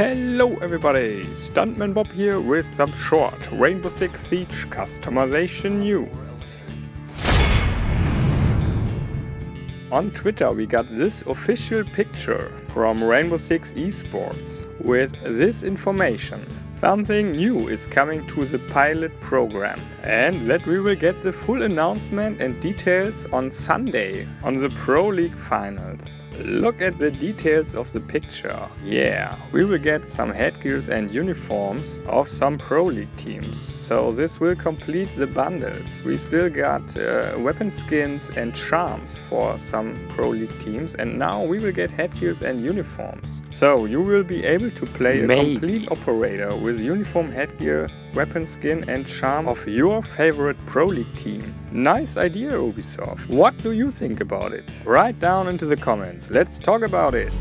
Hello everybody, Stuntman Bob here with some short Rainbow Six Siege customization news. On Twitter we got this official picture from Rainbow Six Esports with this information. Something new is coming to the pilot program and that we will get the full announcement and details on Sunday on the Pro League Finals. Look at the details of the picture. Yeah, we will get some headgears and uniforms of some Pro League teams. So this will complete the bundles. We still got uh, weapon skins and charms for some Pro League teams and now we will get headgears and uniforms. So you will be able to play a complete operator with uniform headgear, weapon skin and charm of your favorite Pro League team. Nice idea Ubisoft. What do you think about it? Write down into the comments. Let's talk about it.